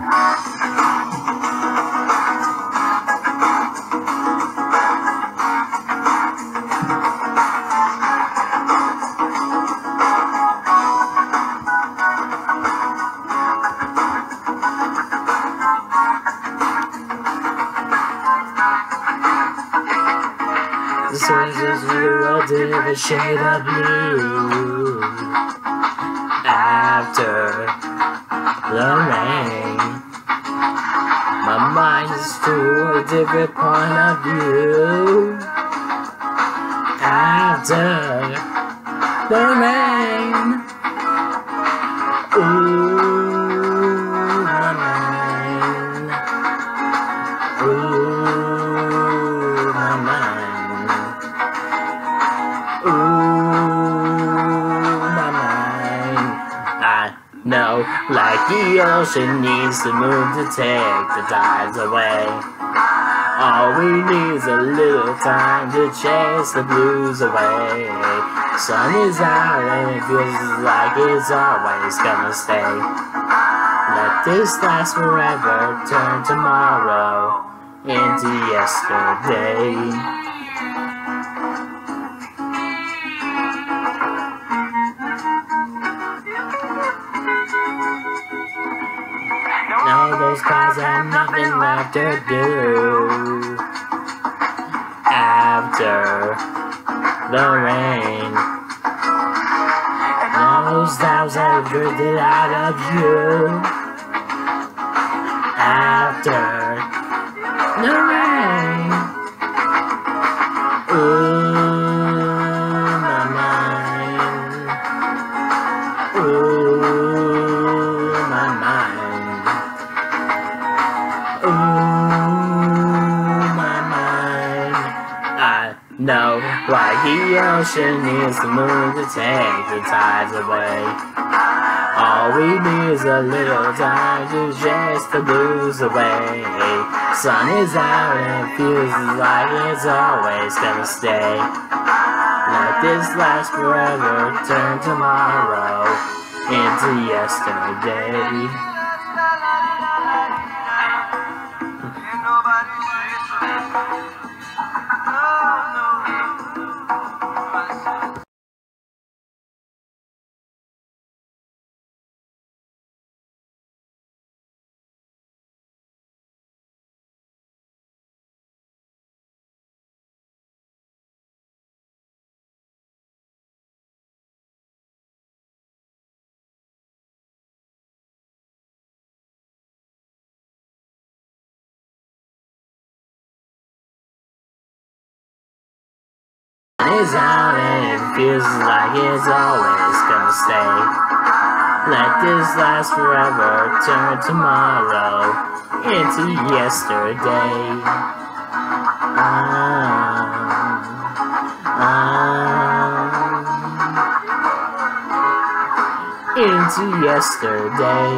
The sun is blue, a shade of blue. After the rain, my mind is to a different point of view. After the rain, ooh, Know, like the ocean needs the moon to take the tides away. All we need is a little time to chase the blues away. Sun is out and it feels like it's always gonna stay. Let this last forever, turn tomorrow into yesterday. Those cars have nothing left to do after the rain. Those doubts have drifted out of you after the rain. Ooh, my mind. I know why the ocean needs the moon to take the tides away. All we need is a little time to chase the blues away. Sun is out and feels like it's always gonna stay. Let this last forever, turn tomorrow into yesterday. Is out and it feels like it's always gonna stay. Let this last forever, turn tomorrow into yesterday. Ah, ah, into yesterday.